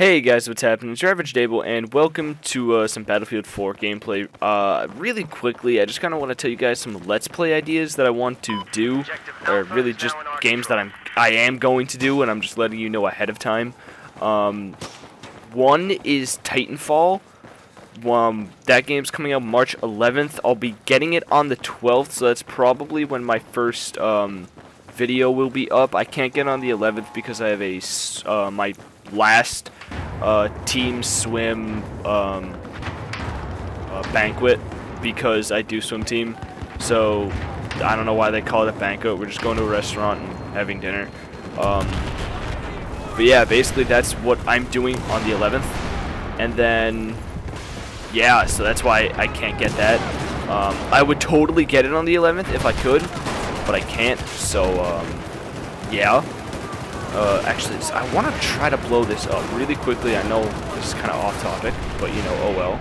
Hey guys, what's happening? It's your average Dabel, and welcome to uh, some Battlefield 4 gameplay. Uh, really quickly, I just kind of want to tell you guys some Let's Play ideas that I want to do, or really just games that I'm I am going to do, and I'm just letting you know ahead of time. Um, one is Titanfall. Um, that game's coming out March 11th. I'll be getting it on the 12th, so that's probably when my first um, video will be up. I can't get on the 11th because I have a uh, my last uh, team swim um, uh, banquet because I do swim team. So I don't know why they call it a banquet. We're just going to a restaurant and having dinner. Um, but yeah, basically that's what I'm doing on the 11th. And then, yeah, so that's why I can't get that. Um, I would totally get it on the 11th if I could, but I can't. So, um, yeah. Uh, actually, I want to try to blow this up really quickly. I know this is kind of off topic, but you know, oh well.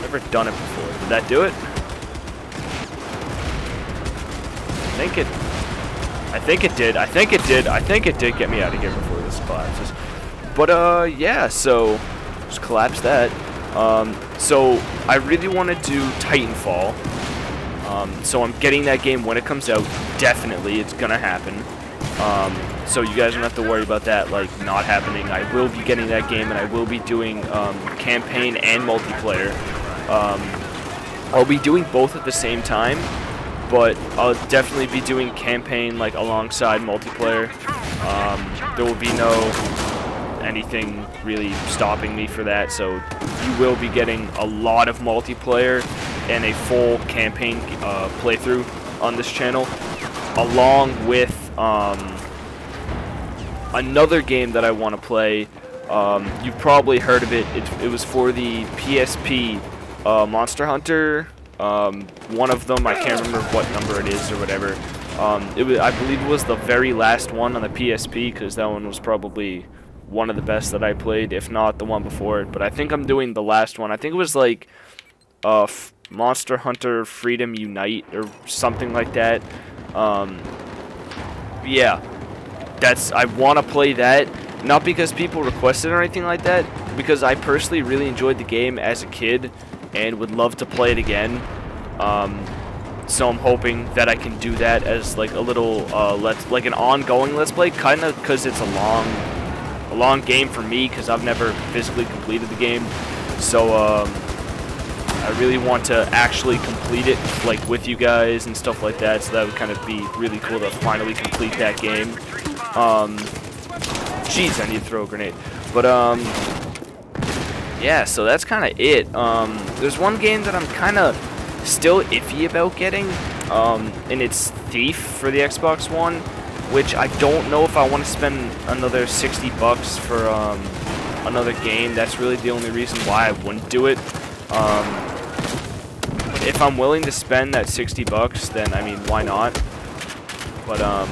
Never done it before. Did that do it? I think it. I think it did. I think it did. I think it did get me out of here before this collapses. But uh, yeah. So just collapse that. Um, so I really want to do Titanfall. Um, so I'm getting that game when it comes out. Definitely, it's gonna happen. Um, so you guys don't have to worry about that like not happening. I will be getting that game, and I will be doing um, campaign and multiplayer. Um, I'll be doing both at the same time, but I'll definitely be doing campaign like alongside multiplayer. Um, there will be no anything really stopping me for that. So you will be getting a lot of multiplayer and a full campaign uh, playthrough on this channel, along with um, another game that I want to play. Um, you've probably heard of it. it. It was for the PSP uh, Monster Hunter. Um, one of them, I can't remember what number it is or whatever. Um, it was, I believe it was the very last one on the PSP because that one was probably one of the best that I played, if not the one before it. But I think I'm doing the last one. I think it was like uh, Monster Hunter Freedom Unite or something like that. Um, yeah, that's I want to play that. Not because people requested or anything like that, because I personally really enjoyed the game as a kid and would love to play it again. Um, so I'm hoping that I can do that as like a little uh, let's like an ongoing let's play, kind of because it's a long, a long game for me because I've never physically completed the game. So um, I really want to actually complete it like with you guys and stuff like that. So that would kind of be really cool to finally complete that game. Um, jeez, I need to throw a grenade. But um, yeah, so that's kind of it. Um, there's one game that I'm kind of still iffy about getting, um, and it's Thief for the Xbox One, which I don't know if I want to spend another 60 bucks for um, another game. That's really the only reason why I wouldn't do it. Um, if I'm willing to spend that 60 bucks, then I mean, why not? But um,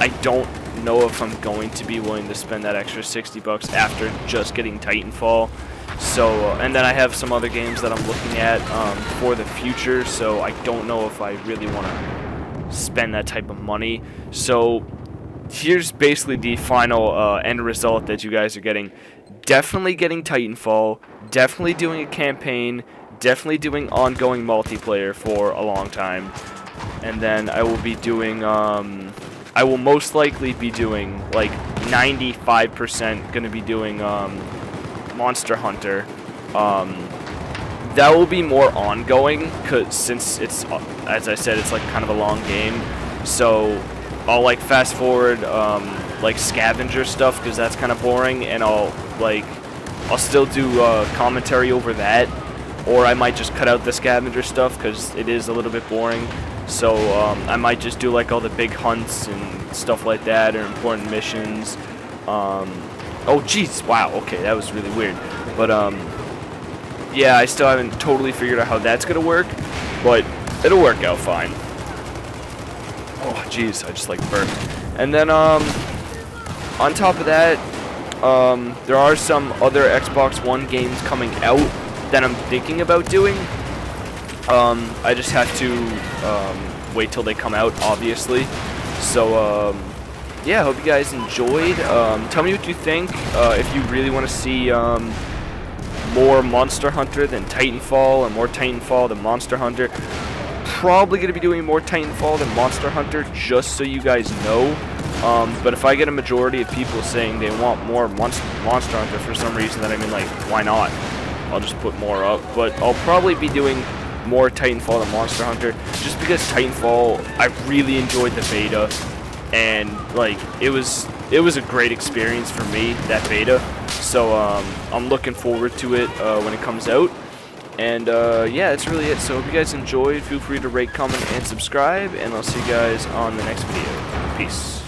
I don't know if I'm going to be willing to spend that extra 60 bucks after just getting Titanfall. So, uh, and then I have some other games that I'm looking at um, for the future, so I don't know if I really want to spend that type of money. So, here's basically the final uh, end result that you guys are getting. Definitely getting Titanfall, definitely doing a campaign, definitely doing ongoing multiplayer for a long time. And then I will be doing, um, I will most likely be doing, like, 95% going to be doing, um, Monster Hunter. Um, that will be more ongoing, cause since it's, as I said, it's like kind of a long game. So I'll like fast forward, um, like scavenger stuff, because that's kind of boring, and I'll like, I'll still do uh, commentary over that, or I might just cut out the scavenger stuff, because it is a little bit boring. So um, I might just do like all the big hunts and stuff like that, or important missions. Um, Oh, jeez. Wow. Okay, that was really weird. But, um, yeah, I still haven't totally figured out how that's going to work. But it'll work out fine. Oh, jeez. I just, like, burped. And then, um, on top of that, um, there are some other Xbox One games coming out that I'm thinking about doing. Um, I just have to, um, wait till they come out, obviously. So, um, yeah, I hope you guys enjoyed. Um, tell me what you think. Uh, if you really want to see um, more Monster Hunter than Titanfall, and more Titanfall than Monster Hunter, probably going to be doing more Titanfall than Monster Hunter, just so you guys know. Um, but if I get a majority of people saying they want more Monster, Monster Hunter for some reason, then I mean, like, why not? I'll just put more up. But I'll probably be doing more Titanfall than Monster Hunter, just because Titanfall, I really enjoyed the beta, and like it was it was a great experience for me that beta. So um, I'm looking forward to it uh, when it comes out. And uh, yeah, that's really it. So if you guys enjoyed, feel free to rate, comment, and subscribe. And I'll see you guys on the next video. Peace.